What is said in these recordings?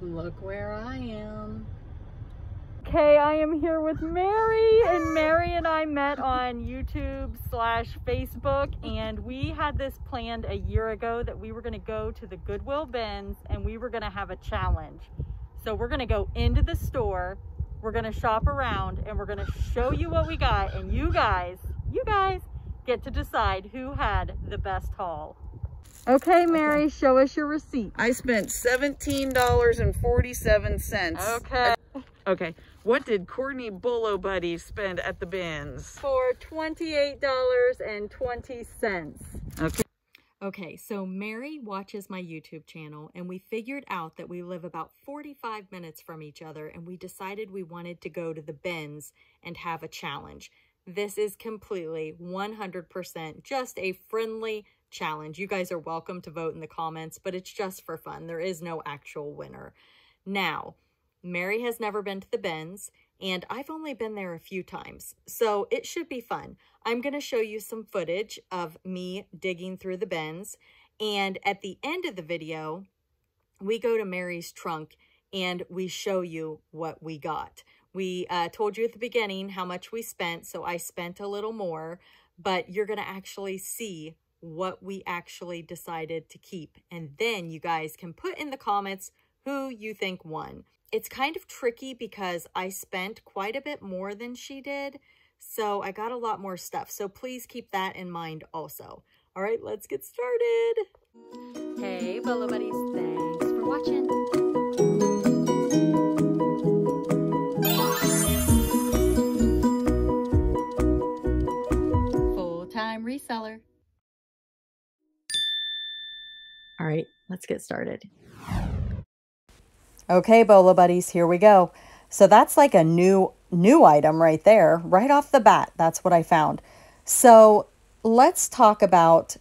Look where I am. Okay, I am here with Mary, and Mary and I met on YouTube slash Facebook, and we had this planned a year ago that we were going to go to the Goodwill bins and we were going to have a challenge. So we're going to go into the store, we're going to shop around, and we're going to show you what we got, and you guys, you guys get to decide who had the best haul. Okay, Mary, okay. show us your receipt. I spent $17.47. Okay. Okay, what did Courtney Bolo Buddy spend at the bins? For $28.20. Okay. Okay, so Mary watches my YouTube channel and we figured out that we live about 45 minutes from each other and we decided we wanted to go to the bins and have a challenge. This is completely 100% just a friendly challenge. You guys are welcome to vote in the comments, but it's just for fun. There is no actual winner. Now, Mary has never been to the bins, and I've only been there a few times, so it should be fun. I'm going to show you some footage of me digging through the bins, and at the end of the video, we go to Mary's trunk and we show you what we got. We uh, told you at the beginning how much we spent, so I spent a little more, but you're going to actually see what we actually decided to keep. And then you guys can put in the comments who you think won. It's kind of tricky because I spent quite a bit more than she did, so I got a lot more stuff. So please keep that in mind also. All right, let's get started. Hey, Bolo Buddies, thanks for watching. Full-time reseller. All right, let's get started. Okay, Bolo Buddies, here we go. So that's like a new new item right there, right off the bat. That's what I found. So let's talk about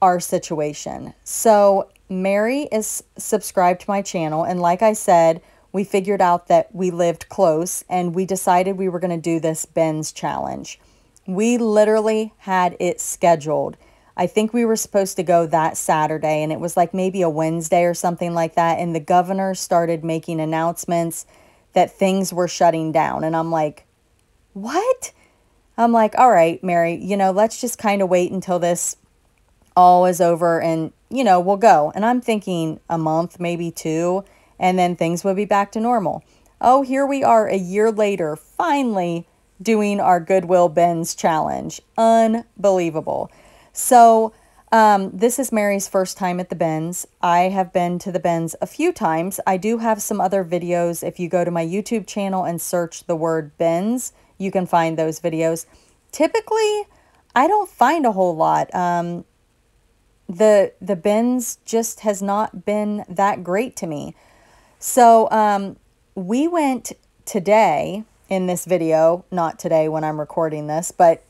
our situation. So Mary is subscribed to my channel, and like I said, we figured out that we lived close and we decided we were going to do this bins challenge. We literally had it scheduled I think we were supposed to go that Saturday, and it was like maybe a Wednesday or something like that. And the governor started making announcements that things were shutting down. And I'm like, what? I'm like, all right, Mary, you know, let's just kind of wait until this all is over and, you know, we'll go. And I'm thinking a month, maybe two, and then things will be back to normal. Oh, here we are a year later, finally doing our Goodwill Bins challenge. Unbelievable. So um, this is Mary's first time at the bins. I have been to the bins a few times. I do have some other videos. If you go to my YouTube channel and search the word bins, you can find those videos. Typically, I don't find a whole lot. Um, the the bins just has not been that great to me. So um, we went today in this video, not today when I'm recording this, but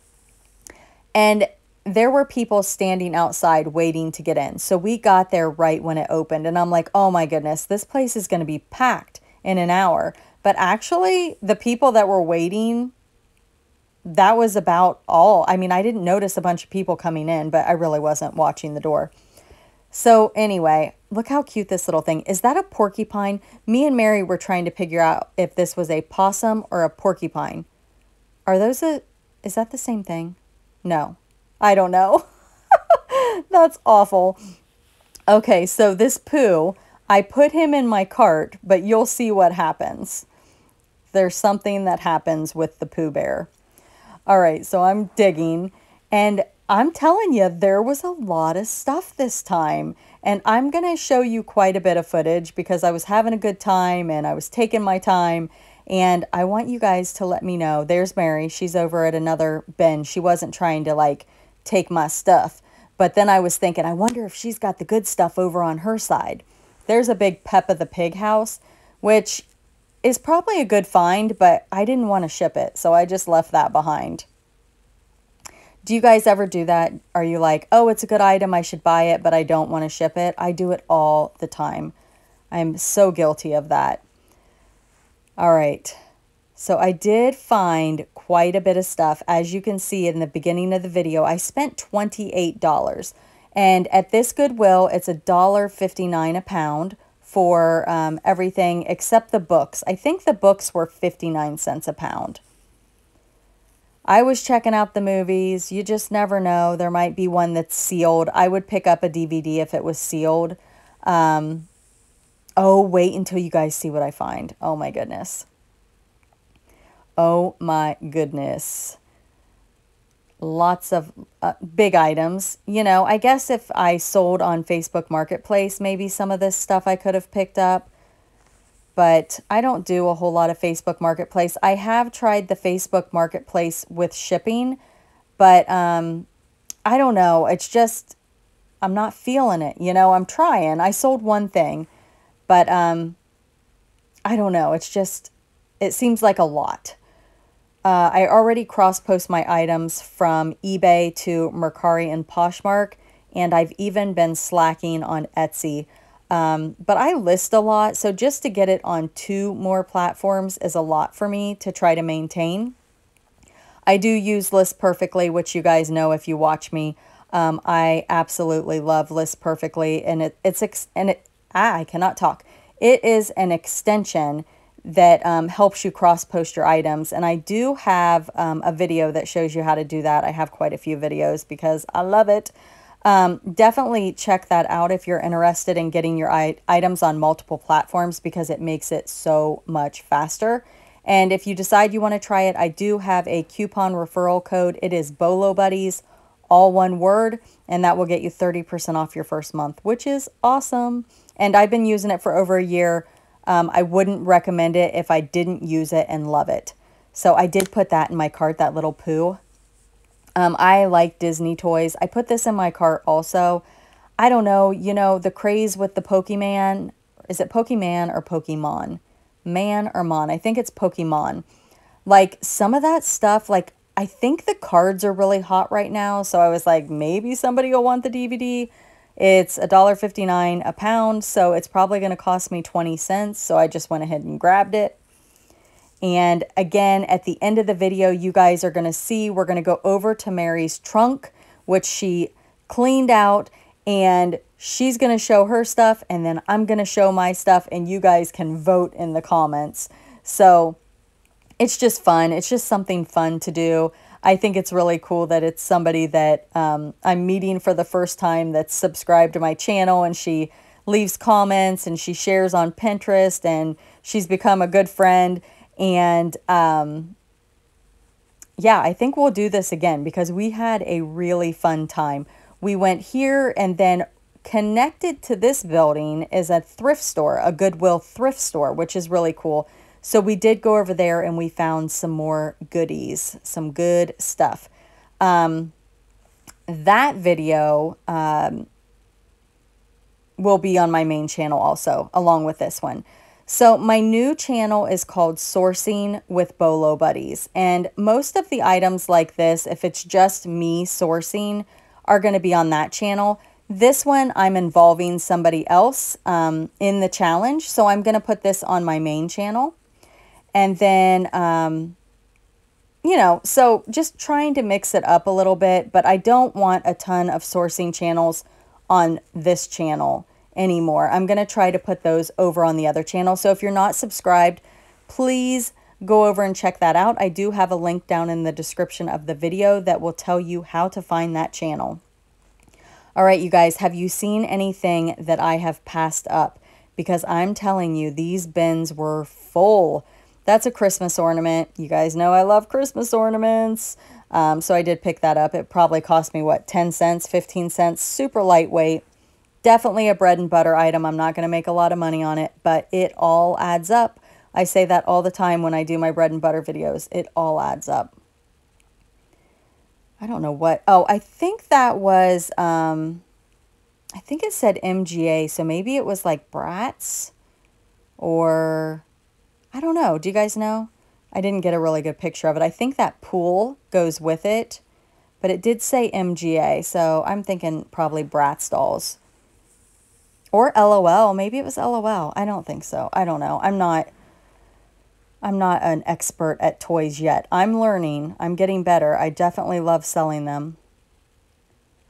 and there were people standing outside waiting to get in. So we got there right when it opened. And I'm like, oh my goodness, this place is going to be packed in an hour. But actually, the people that were waiting, that was about all. I mean, I didn't notice a bunch of people coming in, but I really wasn't watching the door. So anyway, look how cute this little thing. Is that a porcupine? Me and Mary were trying to figure out if this was a possum or a porcupine. Are those a, is that the same thing? No. I don't know. That's awful. Okay, so this Pooh, I put him in my cart, but you'll see what happens. There's something that happens with the Pooh Bear. All right, so I'm digging, and I'm telling you, there was a lot of stuff this time. And I'm going to show you quite a bit of footage because I was having a good time and I was taking my time. And I want you guys to let me know. There's Mary. She's over at another bin. She wasn't trying to like take my stuff. But then I was thinking, I wonder if she's got the good stuff over on her side. There's a big Peppa the Pig house, which is probably a good find, but I didn't want to ship it, so I just left that behind. Do you guys ever do that? Are you like, oh, it's a good item, I should buy it, but I don't want to ship it? I do it all the time. I'm so guilty of that. All right. So I did find quite a bit of stuff. As you can see in the beginning of the video, I spent $28. And at this Goodwill, it's $1.59 a pound for um, everything except the books. I think the books were 59 cents a pound. I was checking out the movies. You just never know. There might be one that's sealed. I would pick up a DVD if it was sealed. Um, oh, wait until you guys see what I find. Oh my goodness. Oh my goodness. Lots of uh, big items. You know, I guess if I sold on Facebook Marketplace, maybe some of this stuff I could have picked up. But I don't do a whole lot of Facebook Marketplace. I have tried the Facebook Marketplace with shipping, but um, I don't know. It's just, I'm not feeling it. You know, I'm trying. I sold one thing, but um, I don't know. It's just, it seems like a lot. Uh, I already cross post my items from eBay to Mercari and Poshmark, and I've even been slacking on Etsy. Um, but I list a lot, so just to get it on two more platforms is a lot for me to try to maintain. I do use List Perfectly, which you guys know if you watch me. Um, I absolutely love List Perfectly, and it, it's ex- and it ah, I cannot talk. It is an extension that um, helps you cross post your items. And I do have um, a video that shows you how to do that. I have quite a few videos because I love it. Um, definitely check that out if you're interested in getting your items on multiple platforms because it makes it so much faster. And if you decide you want to try it, I do have a coupon referral code. It is Bolo Buddies, all one word, and that will get you 30% off your first month, which is awesome. And I've been using it for over a year. Um, I wouldn't recommend it if I didn't use it and love it. So I did put that in my cart, that little Pooh. Um, I like Disney toys. I put this in my cart also. I don't know, you know, the craze with the Pokemon. Is it Pokemon or Pokemon? Man or Mon? I think it's Pokemon. Like some of that stuff, like I think the cards are really hot right now. So I was like, maybe somebody will want the DVD. It's $1.59 a pound, so it's probably going to cost me 20 cents. So I just went ahead and grabbed it. And again, at the end of the video, you guys are going to see we're going to go over to Mary's trunk, which she cleaned out, and she's going to show her stuff, and then I'm going to show my stuff, and you guys can vote in the comments. So it's just fun. It's just something fun to do. I think it's really cool that it's somebody that um, I'm meeting for the first time that's subscribed to my channel and she leaves comments and she shares on Pinterest and she's become a good friend. And um, yeah, I think we'll do this again because we had a really fun time. We went here and then connected to this building is a thrift store, a Goodwill thrift store, which is really cool. So we did go over there and we found some more goodies, some good stuff. Um, that video um, will be on my main channel also, along with this one. So my new channel is called Sourcing with Bolo Buddies. And most of the items like this, if it's just me sourcing, are going to be on that channel. This one, I'm involving somebody else um, in the challenge. So I'm going to put this on my main channel. And then, um, you know, so just trying to mix it up a little bit, but I don't want a ton of sourcing channels on this channel anymore. I'm going to try to put those over on the other channel. So if you're not subscribed, please go over and check that out. I do have a link down in the description of the video that will tell you how to find that channel. All right, you guys, have you seen anything that I have passed up? Because I'm telling you, these bins were full. That's a Christmas ornament. You guys know I love Christmas ornaments. Um, so I did pick that up. It probably cost me, what, 10 cents, 15 cents. Super lightweight. Definitely a bread and butter item. I'm not going to make a lot of money on it, but it all adds up. I say that all the time when I do my bread and butter videos. It all adds up. I don't know what. Oh, I think that was, um, I think it said MGA. So maybe it was like Bratz or I don't know. Do you guys know? I didn't get a really good picture of it. I think that pool goes with it, but it did say MGA, so I'm thinking probably Bratz dolls. Or LOL. Maybe it was LOL. I don't think so. I don't know. I'm not I'm not an expert at toys yet. I'm learning. I'm getting better. I definitely love selling them.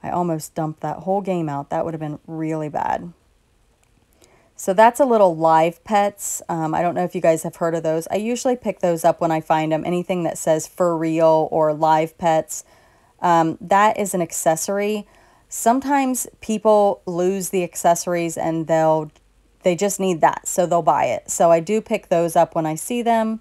I almost dumped that whole game out. That would have been really bad. So that's a little live pets. Um, I don't know if you guys have heard of those. I usually pick those up when I find them. Anything that says FurReal or live pets, um, that is an accessory. Sometimes people lose the accessories and they'll they just need that, so they'll buy it. So I do pick those up when I see them.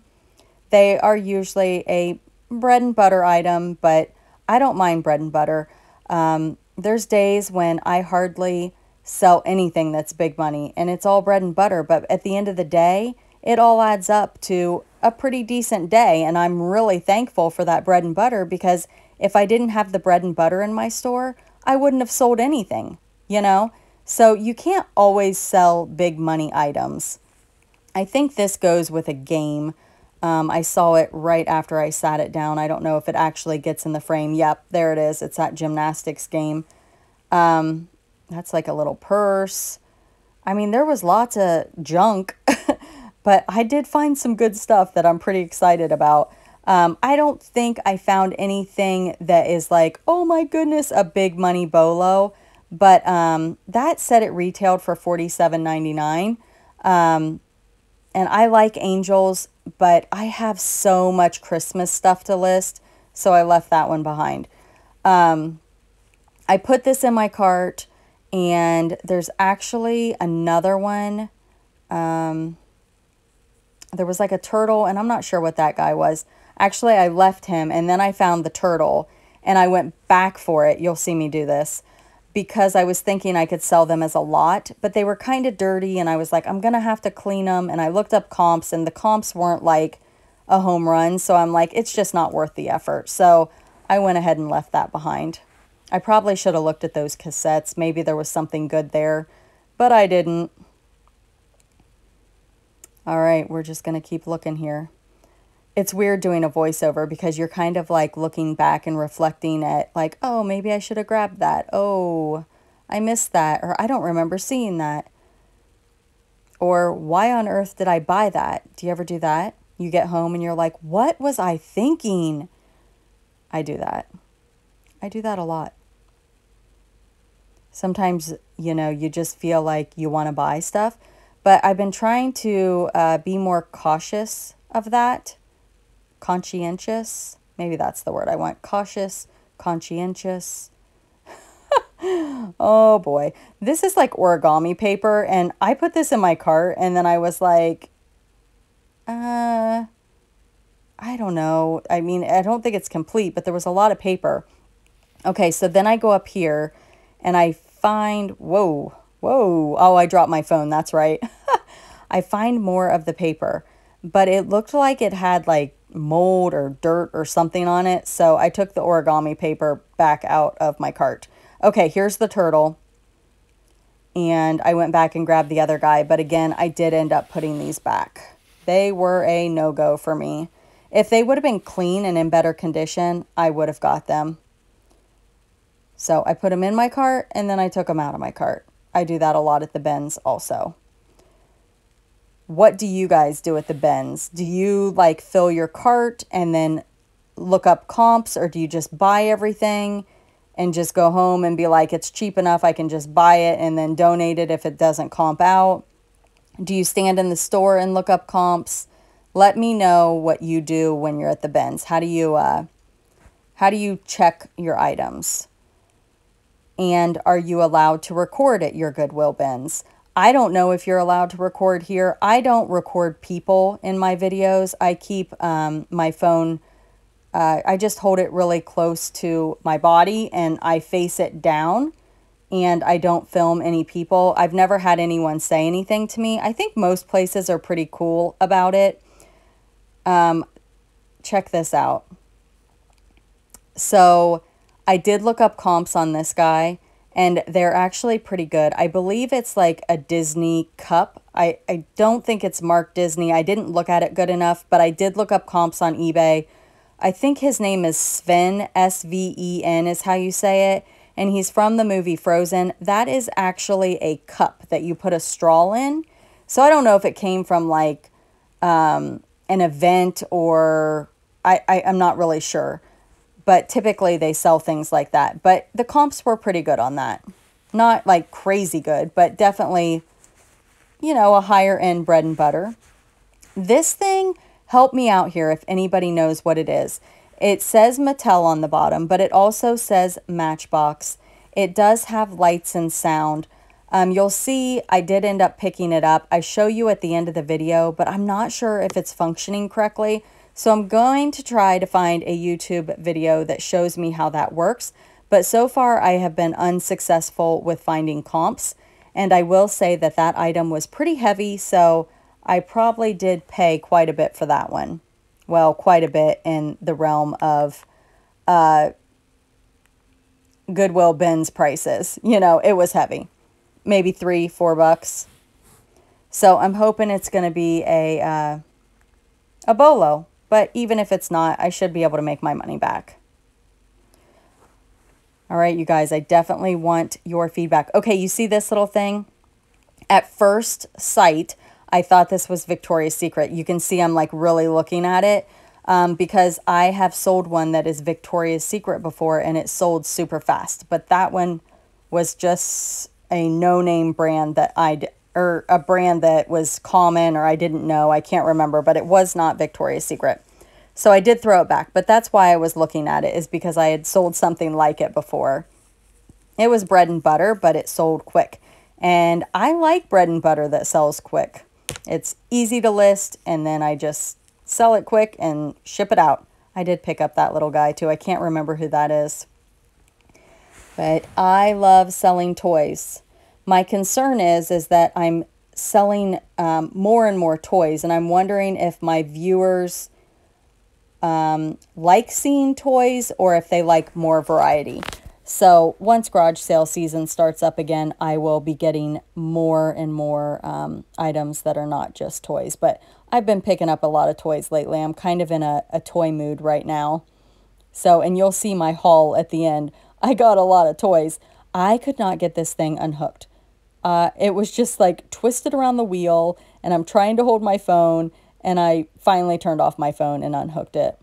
They are usually a bread and butter item, but I don't mind bread and butter. Um, there's days when I hardly sell anything that's big money and it's all bread and butter, but at the end of the day, it all adds up to a pretty decent day. And I'm really thankful for that bread and butter because if I didn't have the bread and butter in my store, I wouldn't have sold anything, you know? So you can't always sell big money items. I think this goes with a game. Um, I saw it right after I sat it down. I don't know if it actually gets in the frame. Yep, there it is. It's that gymnastics game. Um, that's like a little purse. I mean, there was lots of junk, but I did find some good stuff that I'm pretty excited about. Um, I don't think I found anything that is like, oh my goodness, a big money bolo. But um, that said it retailed for $47.99. Um, and I like angels, but I have so much Christmas stuff to list, so I left that one behind. Um, I put this in my cart, and there's actually another one. Um, there was like a turtle, and I'm not sure what that guy was. Actually, I left him, and then I found the turtle, and I went back for it. You'll see me do this because I was thinking I could sell them as a lot, but they were kind of dirty and I was like, I'm going to have to clean them. And I looked up comps and the comps weren't like a home run. So I'm like, it's just not worth the effort. So I went ahead and left that behind. I probably should have looked at those cassettes. Maybe there was something good there, but I didn't. All right, we're just going to keep looking here it's weird doing a voiceover because you're kind of like looking back and reflecting at like, oh, maybe I should have grabbed that. Oh, I missed that. Or I don't remember seeing that. Or why on earth did I buy that? Do you ever do that? You get home and you're like, what was I thinking? I do that. I do that a lot. Sometimes, you know, you just feel like you want to buy stuff. But I've been trying to uh, be more cautious of that conscientious. Maybe that's the word I want. Cautious, conscientious. oh boy. This is like origami paper and I put this in my cart and then I was like uh I don't know. I mean, I don't think it's complete, but there was a lot of paper. Okay, so then I go up here and I find whoa, whoa. Oh, I dropped my phone. That's right. I find more of the paper, but it looked like it had like mold or dirt or something on it. So I took the origami paper back out of my cart. Okay, here's the turtle. And I went back and grabbed the other guy. But again, I did end up putting these back. They were a no-go for me. If they would have been clean and in better condition, I would have got them. So I put them in my cart and then I took them out of my cart. I do that a lot at the bins also what do you guys do at the bins? Do you like fill your cart and then look up comps or do you just buy everything and just go home and be like it's cheap enough I can just buy it and then donate it if it doesn't comp out? Do you stand in the store and look up comps? Let me know what you do when you're at the bins. How do you uh how do you check your items? And are you allowed to record at your Goodwill bins? I don't know if you're allowed to record here. I don't record people in my videos. I keep um, my phone, uh, I just hold it really close to my body and I face it down and I don't film any people. I've never had anyone say anything to me. I think most places are pretty cool about it. Um, check this out. So I did look up comps on this guy and they're actually pretty good. I believe it's like a Disney cup. I, I don't think it's Mark Disney. I didn't look at it good enough, but I did look up comps on eBay. I think his name is Sven, S V E N is how you say it, and he's from the movie Frozen. That is actually a cup that you put a straw in. So I don't know if it came from like um, an event or I, I, I'm not really sure but typically they sell things like that. But the comps were pretty good on that. Not like crazy good, but definitely you know, a higher end bread and butter. This thing helped me out here if anybody knows what it is. It says Mattel on the bottom, but it also says Matchbox. It does have lights and sound. Um, you'll see I did end up picking it up. I show you at the end of the video, but I'm not sure if it's functioning correctly. So I'm going to try to find a YouTube video that shows me how that works. But so far I have been unsuccessful with finding comps. And I will say that that item was pretty heavy, so I probably did pay quite a bit for that one. Well, quite a bit in the realm of uh, Goodwill bins prices. You know, it was heavy. Maybe three, four bucks. So I'm hoping it's going to be a, uh, a bolo. But even if it's not, I should be able to make my money back. All right, you guys, I definitely want your feedback. Okay, you see this little thing? At first sight, I thought this was Victoria's Secret. You can see I'm like really looking at it um, because I have sold one that is Victoria's Secret before and it sold super fast. But that one was just a no-name brand that I or a brand that was common or I didn't know. I can't remember, but it was not Victoria's Secret. So I did throw it back, but that's why I was looking at it is because I had sold something like it before. It was bread and butter, but it sold quick. And I like bread and butter that sells quick. It's easy to list, and then I just sell it quick and ship it out. I did pick up that little guy too. I can't remember who that is. But I love selling toys. My concern is, is that I'm selling um, more and more toys, and I'm wondering if my viewers um, like seeing toys or if they like more variety. So once garage sale season starts up again, I will be getting more and more um, items that are not just toys. But I've been picking up a lot of toys lately. I'm kind of in a, a toy mood right now. So, and you'll see my haul at the end. I got a lot of toys. I could not get this thing unhooked. Uh, it was just like twisted around the wheel, and I'm trying to hold my phone, and I finally turned off my phone and unhooked it.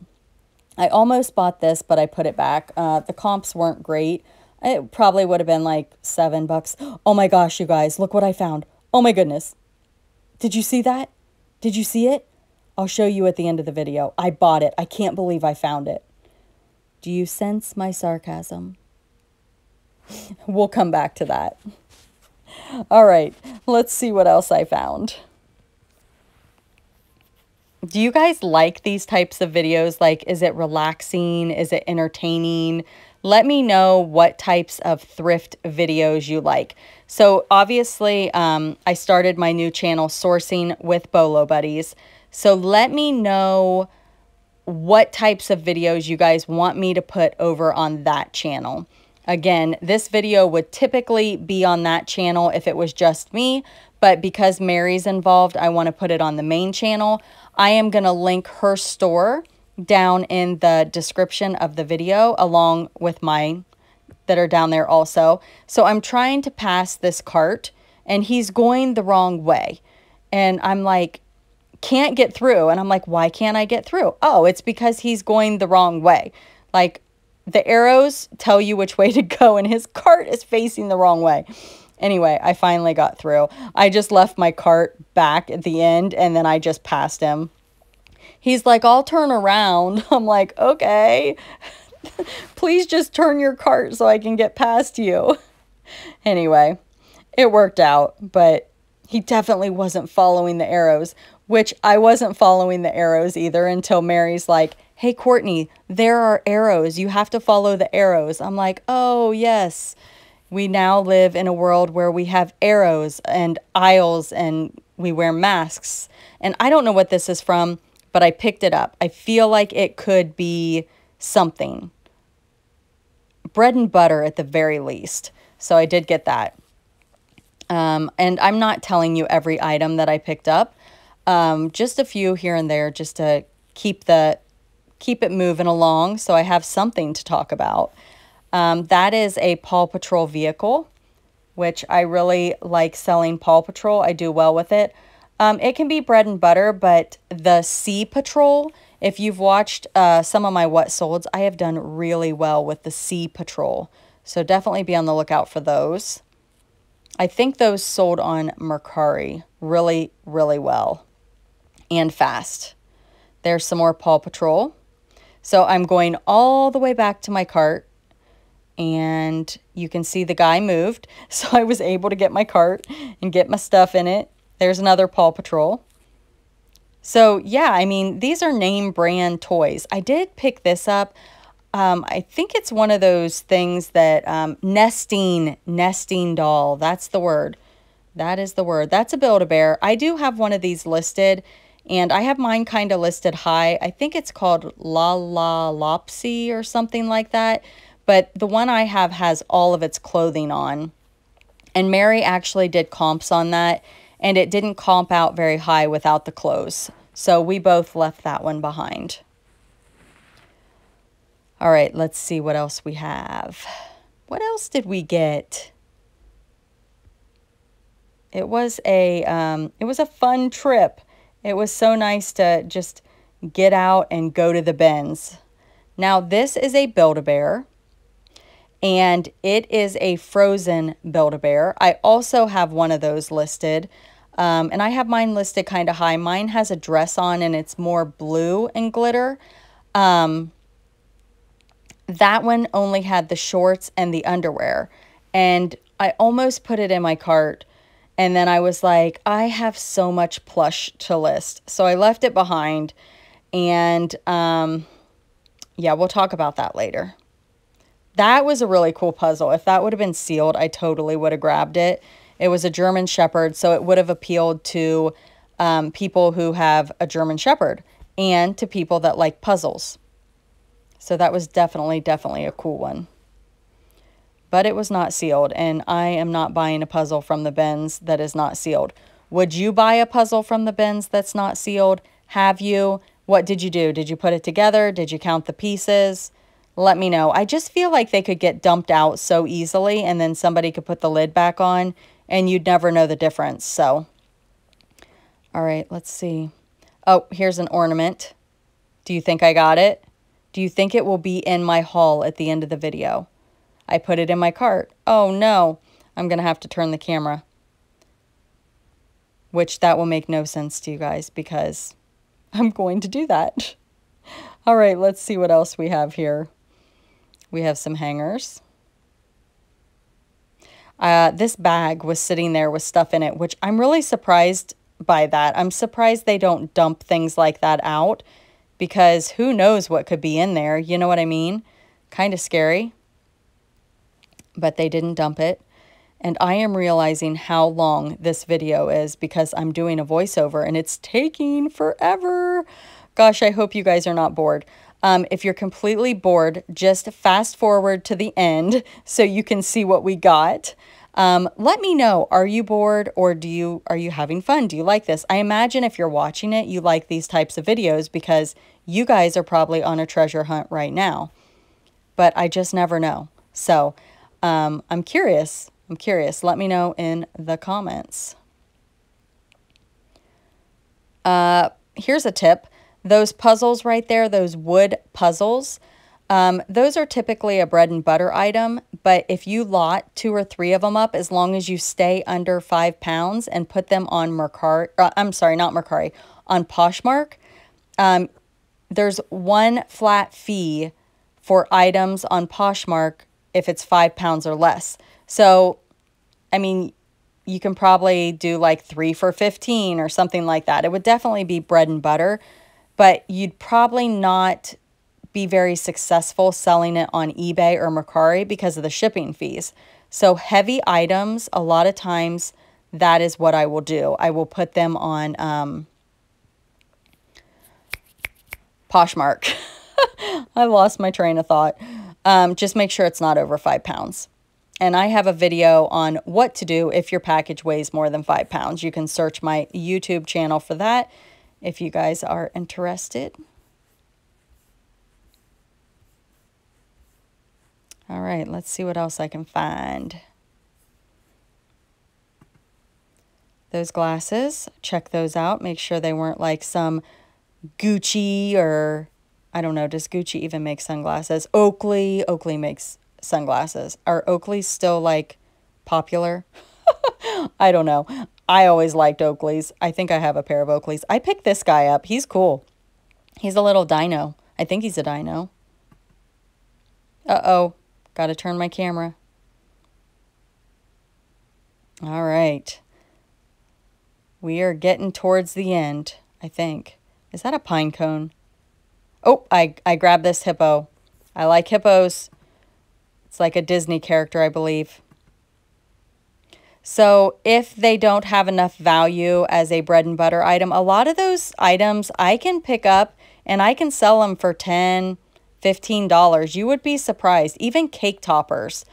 I almost bought this, but I put it back. Uh, the comps weren't great. It probably would have been like seven bucks. Oh my gosh, you guys, look what I found. Oh my goodness. Did you see that? Did you see it? I'll show you at the end of the video. I bought it. I can't believe I found it. Do you sense my sarcasm? we'll come back to that. All right, let's see what else I found. Do you guys like these types of videos? Like, is it relaxing? Is it entertaining? Let me know what types of thrift videos you like. So obviously, um, I started my new channel, Sourcing with Bolo Buddies. So let me know what types of videos you guys want me to put over on that channel. Again, this video would typically be on that channel if it was just me, but because Mary's involved, I want to put it on the main channel. I am going to link her store down in the description of the video along with mine that are down there also. So I'm trying to pass this cart and he's going the wrong way. And I'm like, can't get through. And I'm like, why can't I get through? Oh, it's because he's going the wrong way. Like the arrows tell you which way to go and his cart is facing the wrong way. Anyway, I finally got through. I just left my cart back at the end and then I just passed him. He's like, I'll turn around. I'm like, okay. Please just turn your cart so I can get past you. Anyway, it worked out, but he definitely wasn't following the arrows, which I wasn't following the arrows either until Mary's like, hey, Courtney, there are arrows. You have to follow the arrows. I'm like, oh, yes we now live in a world where we have arrows and aisles and we wear masks. And I don't know what this is from, but I picked it up. I feel like it could be something. Bread and butter at the very least. So I did get that. Um, and I'm not telling you every item that I picked up. Um, just a few here and there just to keep the keep it moving along so I have something to talk about. Um, that is a Paw Patrol vehicle, which I really like selling Paw Patrol. I do well with it. Um, it can be bread and butter, but the Sea Patrol, if you've watched uh, some of my What Solds, I have done really well with the Sea Patrol. So definitely be on the lookout for those. I think those sold on Mercari really, really well and fast. There's some more Paw Patrol. So I'm going all the way back to my cart and you can see the guy moved. So I was able to get my cart and get my stuff in it. There's another Paw Patrol. So yeah, I mean, these are name brand toys. I did pick this up. Um, I think it's one of those things that um, nesting, nesting doll. That's the word. That is the word. That's a Build-A-Bear. I do have one of these listed, and I have mine kind of listed high. I think it's called Lalaloopsy or something like that. But the one I have has all of its clothing on. And Mary actually did comps on that, and it didn't comp out very high without the clothes. So we both left that one behind. All right, let's see what else we have. What else did we get? It was a um, it was a fun trip. It was so nice to just get out and go to the bins. Now this is a Build-A-Bear and it is a frozen Build-A-Bear. I also have one of those listed. Um, and I have mine listed kind of high. Mine has a dress on and it's more blue and glitter. Um, that one only had the shorts and the underwear. And I almost put it in my cart. And then I was like, I have so much plush to list. So I left it behind. And um, yeah, we'll talk about that later. That was a really cool puzzle. If that would have been sealed, I totally would have grabbed it. It was a German Shepherd, so it would have appealed to um, people who have a German Shepherd and to people that like puzzles. So that was definitely, definitely a cool one. But it was not sealed, and I am not buying a puzzle from the bins that is not sealed. Would you buy a puzzle from the bins that's not sealed? Have you? What did you do? Did you put it together? Did you count the pieces? Let me know. I just feel like they could get dumped out so easily, and then somebody could put the lid back on, and you'd never know the difference. So, all right, let's see. Oh, here's an ornament. Do you think I got it? Do you think it will be in my haul at the end of the video? I put it in my cart. Oh no, I'm going to have to turn the camera. Which that will make no sense to you guys because I'm going to do that. All right, let's see what else we have here. We have some hangers. Uh, this bag was sitting there with stuff in it, which I'm really surprised by that. I'm surprised they don't dump things like that out because who knows what could be in there. You know what I mean? Kind of scary. But they didn't dump it. And I am realizing how long this video is because I'm doing a voiceover and it's taking forever. Gosh, I hope you guys are not bored. Um, if you're completely bored, just fast forward to the end so you can see what we got. Um, let me know, are you bored or do you are you having fun? Do you like this? I imagine if you're watching it, you like these types of videos because you guys are probably on a treasure hunt right now. But I just never know. So um, I'm curious. I'm curious. Let me know in the comments. Uh, here's a tip. Those puzzles right there, those wood puzzles, um, those are typically a bread and butter item, but if you lot two or three of them up, as long as you stay under five pounds and put them on Mercari, uh, I'm sorry, not Mercari, on Poshmark, um, there's one flat fee for items on Poshmark if it's five pounds or less. So, I mean, you can probably do like three for 15 or something like that. It would definitely be bread and butter, but you'd probably not be very successful selling it on eBay or Mercari because of the shipping fees. So heavy items, a lot of times that is what I will do. I will put them on um, Poshmark. I lost my train of thought. Um, just make sure it's not over five pounds. And I have a video on what to do if your package weighs more than five pounds. You can search my YouTube channel for that if you guys are interested. All right, let's see what else I can find. Those glasses, check those out. Make sure they weren't like some Gucci or, I don't know, does Gucci even make sunglasses? Oakley, Oakley makes sunglasses. Are Oakley still like popular? I don't know. I always liked Oakleys. I think I have a pair of Oakleys. I picked this guy up. He's cool. He's a little dino. I think he's a dino. Uh-oh. Got to turn my camera. All right. We are getting towards the end, I think. Is that a pine cone? Oh, I, I grabbed this hippo. I like hippos. It's like a Disney character, I believe. So if they don't have enough value as a bread and butter item, a lot of those items I can pick up and I can sell them for 10 $15. You would be surprised. Even cake toppers.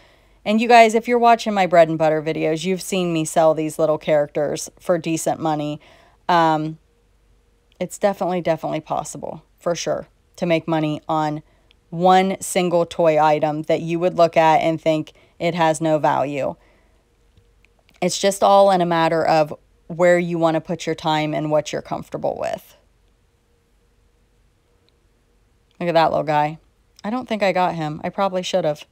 And you guys, if you're watching my bread and butter videos, you've seen me sell these little characters for decent money. Um, it's definitely, definitely possible, for sure, to make money on one single toy item that you would look at and think it has no value. It's just all in a matter of where you want to put your time and what you're comfortable with. Look at that little guy. I don't think I got him. I probably should have.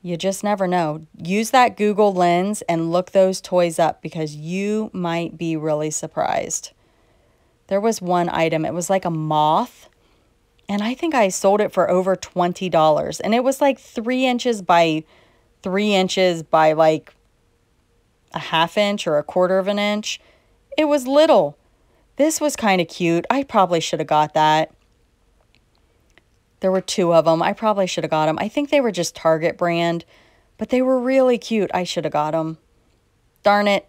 You just never know. Use that Google lens and look those toys up because you might be really surprised. There was one item, it was like a moth, and I think I sold it for over $20. And it was like three inches by three inches by like a half inch or a quarter of an inch. It was little. This was kind of cute. I probably should have got that. There were two of them. I probably should have got them. I think they were just Target brand, but they were really cute. I should have got them. Darn it.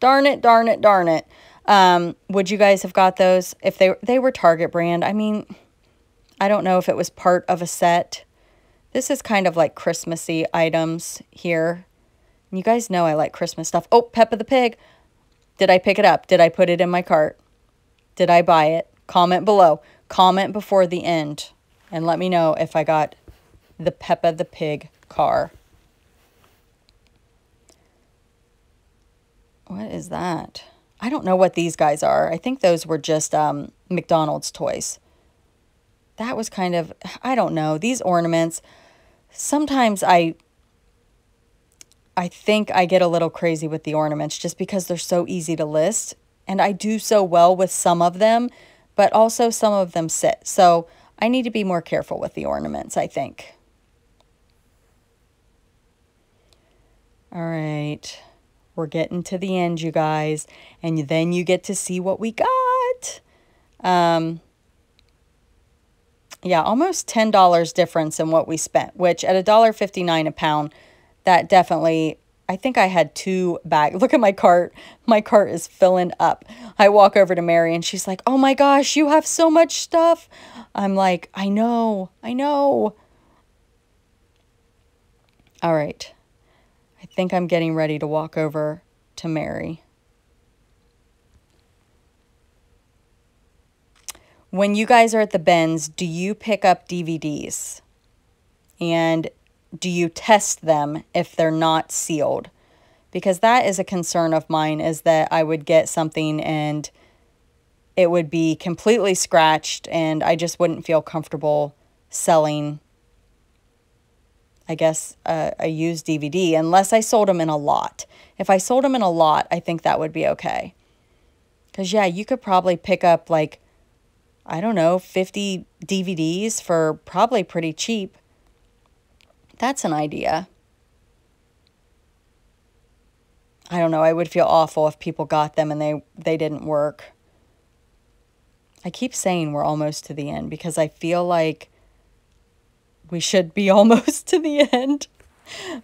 Darn it, darn it, darn it. Um, would you guys have got those if they they were Target brand? I mean, I don't know if it was part of a set. This is kind of like Christmassy items here. You guys know I like Christmas stuff. Oh, Peppa the Pig. Did I pick it up? Did I put it in my cart? Did I buy it? Comment below. Comment before the end and let me know if I got the Peppa the Pig car. What is that? I don't know what these guys are. I think those were just um, McDonald's toys. That was kind of, I don't know, these ornaments. Sometimes I I think I get a little crazy with the ornaments just because they're so easy to list. And I do so well with some of them, but also some of them sit. So I need to be more careful with the ornaments, I think. All right. We're getting to the end, you guys. And then you get to see what we got. Um, yeah, almost $10 difference in what we spent, which at $1.59 a pound, that definitely I think I had two bags. Look at my cart. My cart is filling up. I walk over to Mary and she's like, oh my gosh, you have so much stuff. I'm like, I know, I know. All right. Think I'm getting ready to walk over to Mary. When you guys are at the bins, do you pick up DVDs? And do you test them if they're not sealed? Because that is a concern of mine is that I would get something and it would be completely scratched and I just wouldn't feel comfortable selling I guess a, a used DVD unless I sold them in a lot. If I sold them in a lot, I think that would be okay. Cuz yeah, you could probably pick up like I don't know, 50 DVDs for probably pretty cheap. That's an idea. I don't know. I would feel awful if people got them and they, they didn't work. I keep saying we're almost to the end because I feel like we should be almost to the end.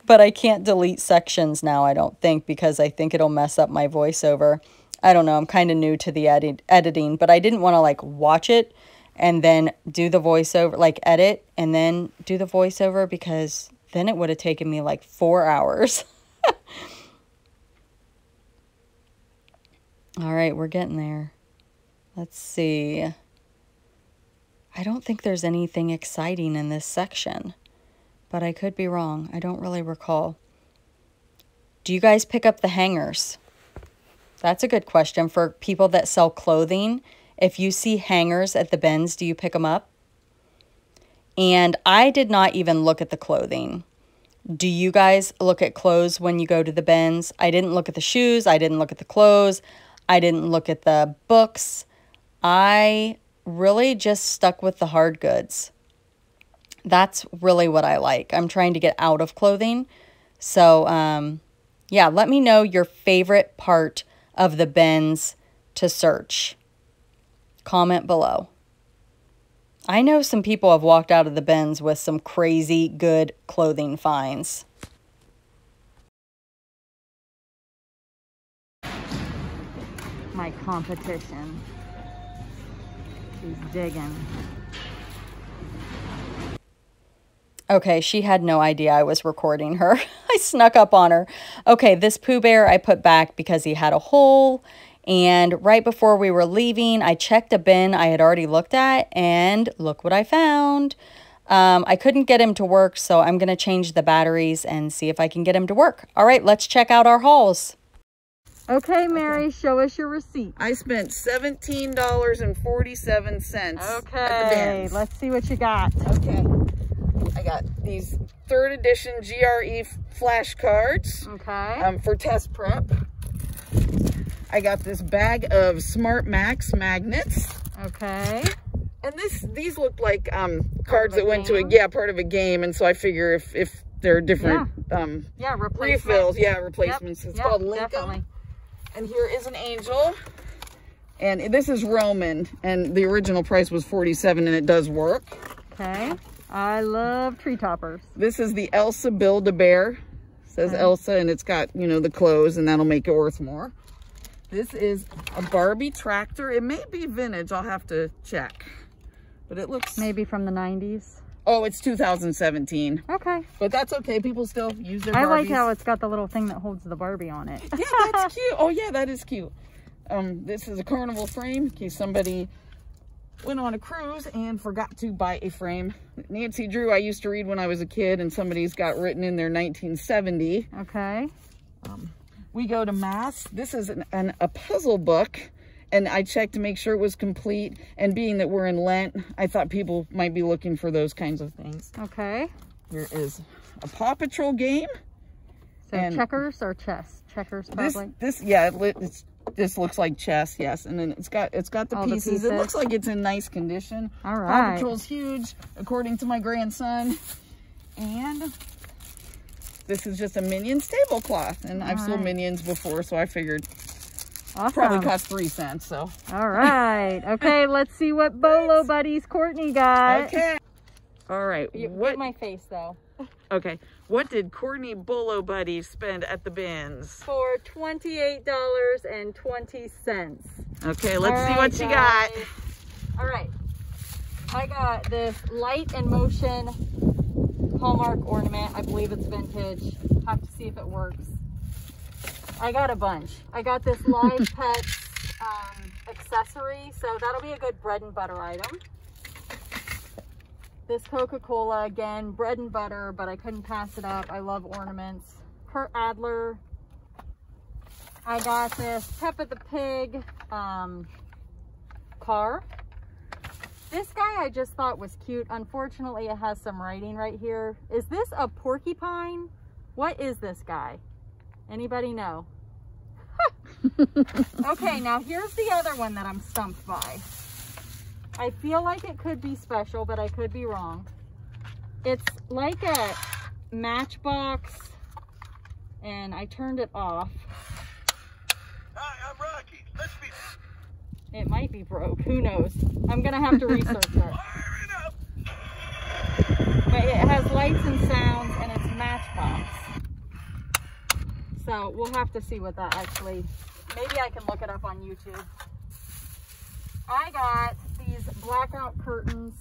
But I can't delete sections now, I don't think, because I think it'll mess up my voiceover. I don't know. I'm kind of new to the edit editing, but I didn't want to like watch it and then do the voiceover, like edit and then do the voiceover because then it would have taken me like four hours. All right, we're getting there. Let's see. I don't think there's anything exciting in this section, but I could be wrong. I don't really recall. Do you guys pick up the hangers? That's a good question for people that sell clothing if you see hangers at the bins, do you pick them up? And I did not even look at the clothing. Do you guys look at clothes when you go to the bins? I didn't look at the shoes. I didn't look at the clothes. I didn't look at the books. I really just stuck with the hard goods. That's really what I like. I'm trying to get out of clothing. So, um, yeah, let me know your favorite part of the bins to search. Comment below. I know some people have walked out of the bins with some crazy good clothing finds. My competition. She's digging. Okay, she had no idea I was recording her. I snuck up on her. Okay, this Pooh Bear I put back because he had a hole and right before we were leaving, I checked a bin I had already looked at, and look what I found. Um, I couldn't get him to work, so I'm going to change the batteries and see if I can get him to work. All right, let's check out our hauls. Okay, Mary, okay. show us your receipt. I spent $17.47 Okay, let's see what you got. Okay. I got these third edition GRE flashcards. Okay. Um, for test prep. I got this bag of Smart Max magnets. Okay. And this these look like um, cards that went game? to a yeah part of a game, and so I figure if if they're different yeah, um, yeah refills, yeah replacements. Yep. It's yep, called Lincoln. And here is an angel. And this is Roman, and the original price was 47 and it does work. Okay. I love tree toppers. This is the Elsa Build-A-Bear. Says okay. Elsa, and it's got, you know, the clothes, and that'll make it worth more. This is a Barbie tractor. It may be vintage. I'll have to check. But it looks... Maybe from the 90s. Oh, it's 2017. Okay. But that's okay. People still use their I Barbies. like how it's got the little thing that holds the Barbie on it. yeah, that's cute. Oh, yeah, that is cute. Um, this is a carnival frame in case somebody went on a cruise and forgot to buy a frame. Nancy Drew, I used to read when I was a kid, and somebody's got written in there 1970. Okay. Um, we go to mass. This is an, an, a puzzle book and I checked to make sure it was complete. And being that we're in Lent, I thought people might be looking for those kinds of things. Okay. Here is a Paw Patrol game. So and checkers or chess? Checkers probably. This, this yeah, it's, this looks like chess, yes. And then it's got it's got the pieces. the pieces. It looks like it's in nice condition. All right. Paw Patrol's huge, according to my grandson. And this is just a Minions tablecloth. And All I've right. sold Minions before, so I figured awesome. probably cost three cents. So. All right. Okay, let's see what Bolo Buddies Courtney got. Okay. All right. You, what my face though. Okay. What did Courtney Bolo Buddies spend at the bins? For $28.20. Okay, let's All see right, what you got. All right. I got this light and motion Hallmark ornament. I believe it's vintage. Have to see if it works. I got a bunch. I got this live pets um, accessory, so that'll be a good bread and butter item. This Coca-Cola, again, bread and butter, but I couldn't pass it up. I love ornaments. Kurt Adler. I got this Peppa the Pig um, car. This guy I just thought was cute. Unfortunately, it has some writing right here. Is this a porcupine? What is this guy? Anybody know? Okay, now here's the other one that I'm stumped by. I feel like it could be special, but I could be wrong. It's like a matchbox, and I turned it off. Hi, I'm Rocky. Let's be it might be broke. Who knows? I'm going to have to research it. But it has lights and sounds and it's Matchbox. So we'll have to see what that actually... Maybe I can look it up on YouTube. I got these blackout curtains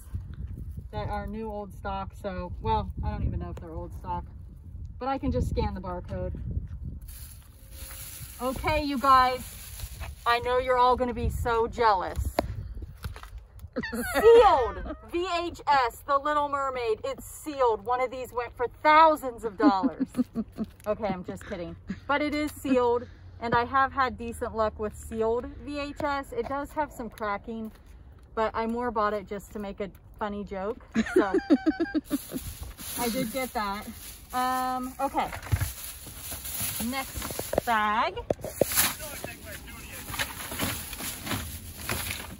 that are new old stock. So, well, I don't even know if they're old stock. But I can just scan the barcode. Okay, you guys. I know you're all going to be so jealous. sealed VHS, The Little Mermaid. It's sealed. One of these went for thousands of dollars. okay, I'm just kidding. But it is sealed, and I have had decent luck with sealed VHS. It does have some cracking, but I more bought it just to make a, funny joke. So I did get that. Um, okay. Next bag.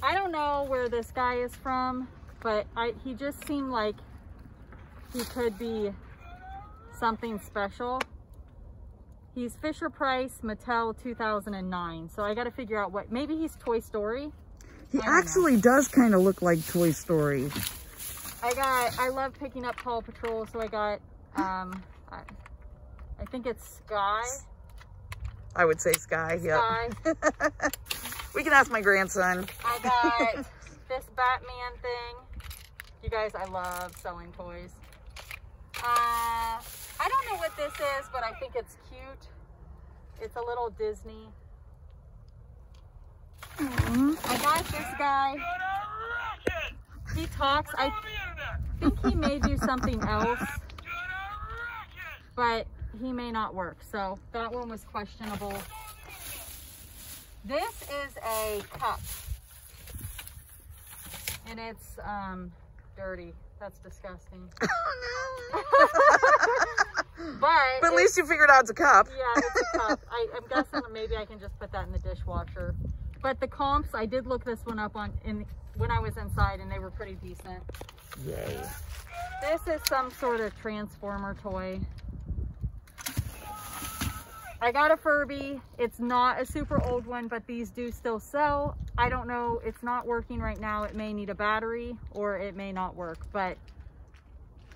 I don't know where this guy is from, but I, he just seemed like he could be something special. He's Fisher Price Mattel 2009. So I got to figure out what, maybe he's Toy Story. He don't know. actually does kind of look like Toy Story. I got, I love picking up Paw Patrol. So I got, um, I, I think it's Sky. I would say Sky. Yeah. We can ask my grandson. I got this Batman thing. You guys, I love selling toys. Uh, I don't know what this is, but I think it's cute. It's a little Disney. I got this guy. Gonna rock it! He talks. I On the internet! think he may do something else, Gonna rock it! but he may not work. So that one was questionable. This is a cup. And it's um, dirty. That's disgusting. Oh, but, But at least you figured out it's a cup. yeah, it's a cup. I, I'm guessing maybe I can just put that in the dishwasher. But the comps, I did look this one up on in when I was inside, and they were pretty decent. Yay. This is some sort of transformer toy. I got a Furby. It's not a super old one, but these do still sell. I don't know. It's not working right now. It may need a battery or it may not work, but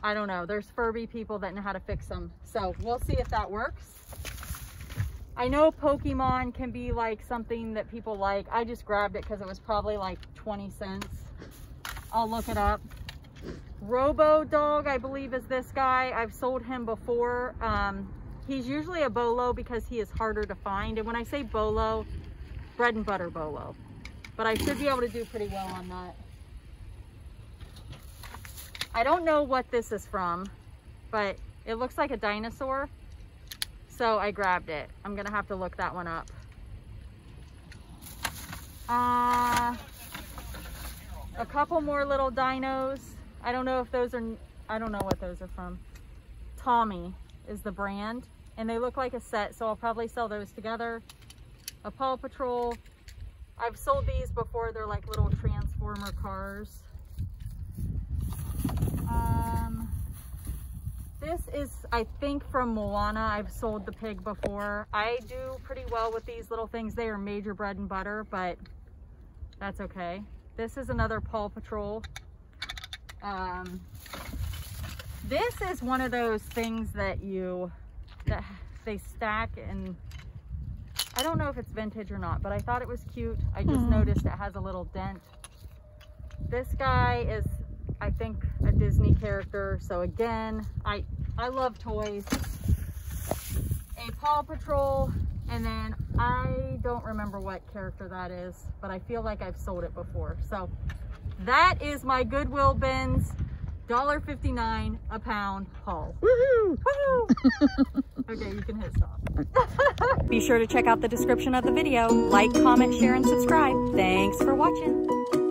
I don't know. There's Furby people that know how to fix them. So we'll see if that works. I know Pokemon can be like something that people like. I just grabbed it because it was probably like 20 cents. I'll look it up. Robo Dog, I believe, is this guy. I've sold him before. Um, he's usually a bolo because he is harder to find. And when I say bolo, bread and butter bolo. But I should be able to do pretty well on that. I don't know what this is from, but it looks like a dinosaur. So I grabbed it. I'm gonna have to look that one up. Uh, a couple more little dinos. I don't know if those are, I don't know what those are from. Tomy is the brand and they look like a set. So I'll probably sell those together. A Paw Patrol. I've sold these before. They're like little transformer cars. Um, this is, I think, from Moana. I've sold the pig before. I do pretty well with these little things. They are major bread and butter, but that's okay. This is another Paw Patrol. Um, this is one of those things that you, that they stack and I don't know if it's vintage or not, but I thought it was cute. I just mm-hmm. noticed it has a little dent. This guy is, I think, a Disney character. So again, I, I love toys. A Paw Patrol, and then I don't remember what character that is, but I feel like I've sold it before. So that is my Goodwill bins, $1.59 a pound haul. Woohoo! Woohoo! okay, you can hit stop. Be sure to check out the description of the video. Like, comment, share, and subscribe. Thanks for watching.